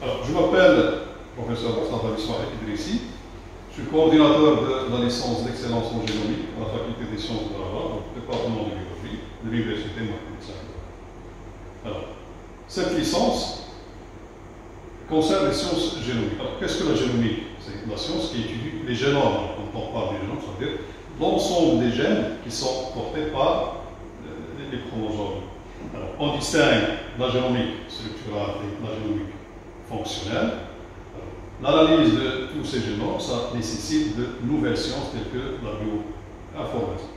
Alors, je m'appelle professeur Ismail Idrissi. Je suis coordinateur de la licence d'excellence en génomique à la faculté des sciences de Rabat, au département de biologie de l'université Mohamed Alors, cette licence concerne les sciences génomiques. Alors, qu'est-ce que la génomique C'est la science qui étudie les génomes. Quand on parle des génomes, ça veut dire l'ensemble des gènes qui sont portés par les chromosomes. Alors, on distingue la génomique structurale et la génomique fonctionnelle. L'analyse de tous ces génomes, ça nécessite de nouvelles sciences telles que la bioinformatique.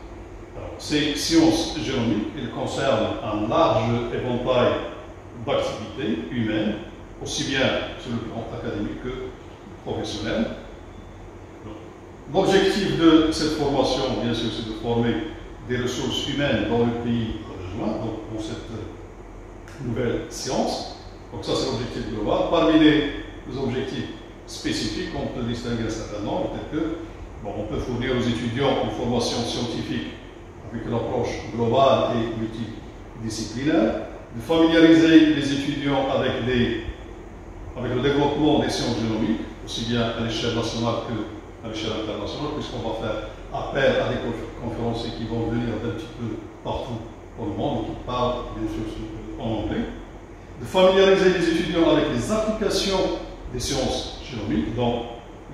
Ces sciences génomiques, elles concernent un large éventail d'activités humaines, aussi bien sur le plan académique que professionnel. L'objectif de cette formation, bien sûr, c'est de former des ressources humaines dans le pays besoin, donc pour cette nouvelle science. Donc ça, c'est l'objectif global. Parmi les, objectifs spécifiques, on peut distinguer un certain nombre, peut-être que bon, on peut fournir aux étudiants une formation scientifique avec une approche globale et multidisciplinaire, de familiariser les étudiants avec le développement des sciences génomiques, aussi bien à l'échelle nationale qu'à l'échelle internationale, puisqu'on va faire appel à des conférenciers qui vont venir d'un petit peu partout dans le monde, qui parlent bien sûr en anglais, de familiariser les étudiants avec les applications des sciences génomiques dans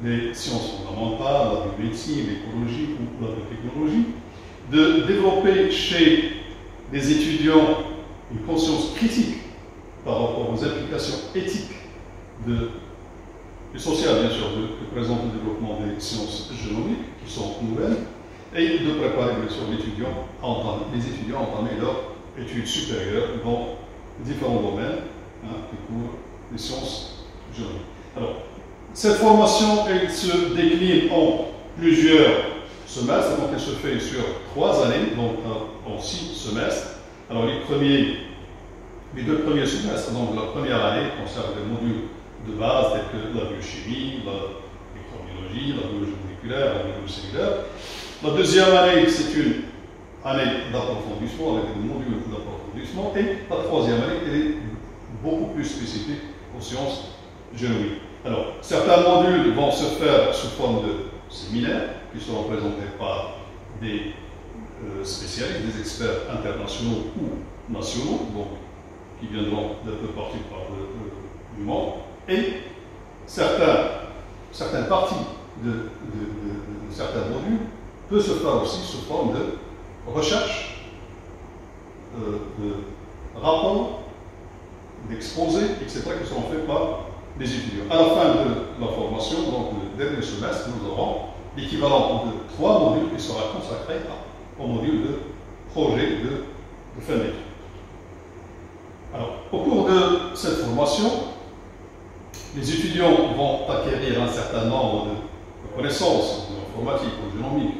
les sciences fondamentales, la biomédecine, l'écologie ou la biotechnologie, de développer chez les étudiants une conscience critique par rapport aux implications éthiques et sociales, bien sûr, que présente le développement des sciences génomiques, qui sont nouvelles, et de préparer, bien sûr, les étudiants les étudiants à entamer leur études supérieures dans différents domaines hein, qui couvrent les sciences génomiques. Alors, cette formation, elle se décline en plusieurs semestres, donc elle se fait sur trois années, donc en six semestres. Alors, les premiers, les deux premiers semestres, donc la première année, concernent des modules de base tels que la biochimie, la microbiologie, la biologie moléculaire, la biologie cellulaire. La deuxième année, c'est une année d'approfondissement avec des modules d'approfondissement. Et la troisième année, elle est beaucoup plus spécifique aux sciences génomiques. Alors, certains modules vont se faire sous forme de séminaires qui seront présentés par des euh, spécialistes, des experts internationaux ou nationaux, donc qui viendront d'un peu partout par le, du monde. Et certaines parties de, de certains modules peut se faire aussi sous forme de recherche, de rapports, d'exposés, etc., qui seront faits par les étudiants. À la fin de la formation, donc le dernier semestre, nous aurons l'équivalent de trois modules qui sera consacré au module de projet de, de fin d'études. Alors, au cours de cette formation, les étudiants vont acquérir un certain nombre de connaissances en informatique, en génomique,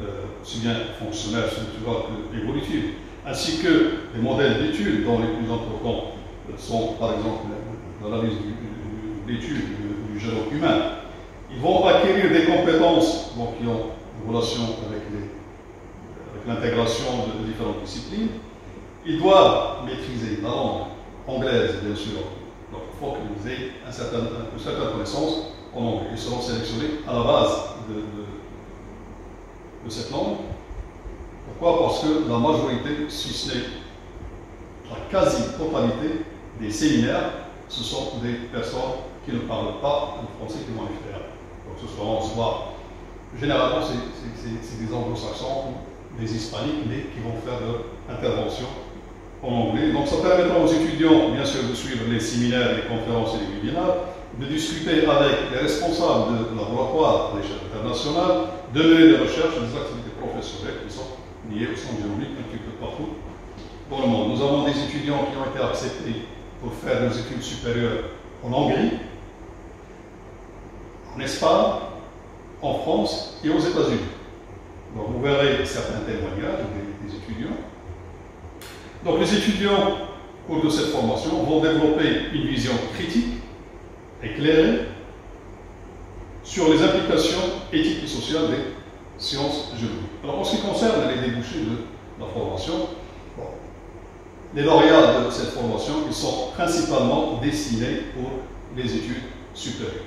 euh, aussi bien fonctionnelle, structurelle que évolutive, ainsi que les modèles d'études dont les plus importants sont, par exemple, l'analyse d'études du, du, génome humain. Ils vont acquérir des compétences qui ont une relation avec l'intégration de, différentes disciplines. Ils doivent maîtriser la langue anglaise, bien sûr. Donc, il faut qu'ils aient une certaine connaissance en anglais. Ils seront sélectionnés à la base de cette langue. Pourquoi? Parce que la majorité, si ce n'est la quasi-totalité des séminaires, ce sont des personnes qui ne parlent pas le français qui vont les faire. Donc ce seront soit, généralement c'est des anglo-saxons ou des hispaniques, mais qui vont faire leur intervention en anglais. Donc ça permettra aux étudiants, bien sûr, de suivre les séminaires, les conférences et les webinaires, de discuter avec les responsables de laboratoires à l'échelle internationale, de mener des recherches des activités centre génomique un petit peu partout dans le monde. Nous avons des étudiants qui ont été acceptés pour faire des études supérieures en Hongrie, en Espagne, en France et aux États-Unis. Donc vous verrez certains témoignages des, des étudiants. Donc les étudiants, au cours de cette formation, vont développer une vision critique éclairé sur les implications éthiques et sociales des sciences génomiques. Alors, en ce qui concerne les débouchés de la formation, les lauréats de cette formation, ils sont principalement destinés pour les études supérieures.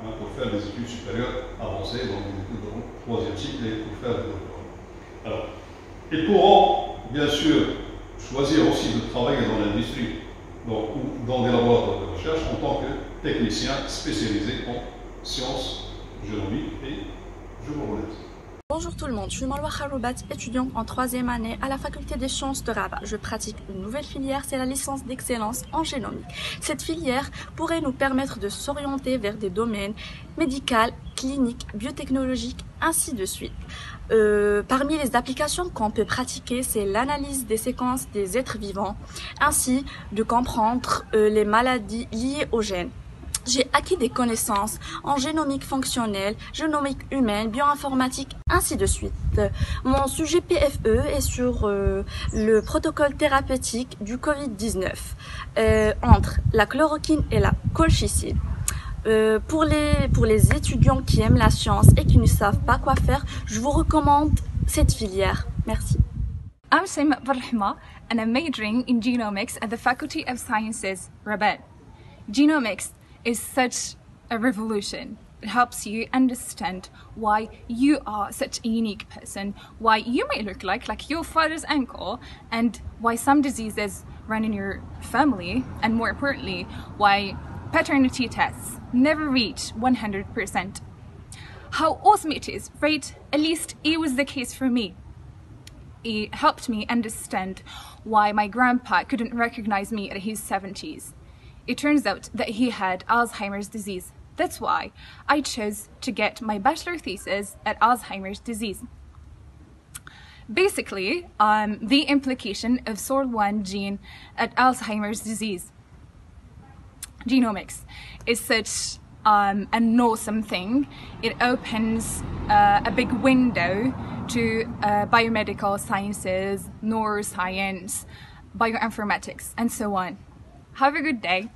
Hein, pour faire des études supérieures avancées, donc études de troisième cycle et pour faire des doctorats. Alors, ils pourront bien sûr choisir aussi de travailler dans l'industrie ou dans des laboratoires de recherche en tant que technicien spécialisé en sciences génomiques et je vous. Bonjour tout le monde, je suis Marwa Kharoubat, étudiante en troisième année à la faculté des sciences de Rabat. Je pratique une nouvelle filière, c'est la licence d'excellence en génomique. Cette filière pourrait nous permettre de s'orienter vers des domaines médicaux, cliniques, biotechnologiques, ainsi de suite. Euh, parmi les applications qu'on peut pratiquer, c'est l'analyse des séquences des êtres vivants, ainsi de comprendre euh, les maladies liées aux gènes j'ai acquis des connaissances en génomique fonctionnelle, génomique humaine, bioinformatique, ainsi de suite. Mon sujet PFE est sur euh, le protocole thérapeutique du Covid-19 euh, entre la chloroquine et la colchicine. Euh, pour, les, pour les étudiants qui aiment la science et qui ne savent pas quoi faire, je vous recommande cette filière. Merci. I'm Saima Barrahma and I'm majoring in genomics at the Faculty of Sciences, Rabat. Genomics is such a revolution. It helps you understand why you are such a unique person, why you may look like like your father's uncle, and why some diseases run in your family, and more importantly, why paternity tests never reach 100%. How awesome it is, right? At least it was the case for me. It helped me understand why my grandpa couldn't recognize me at his 70s it turns out that he had Alzheimer's disease. That's why I chose to get my bachelor thesis at Alzheimer's disease. Basically, um, the implication of SORL1 gene at Alzheimer's disease. Genomics is such um, an awesome thing. It opens uh, a big window to uh, biomedical sciences, neuroscience, bioinformatics, and so on. Have a good day.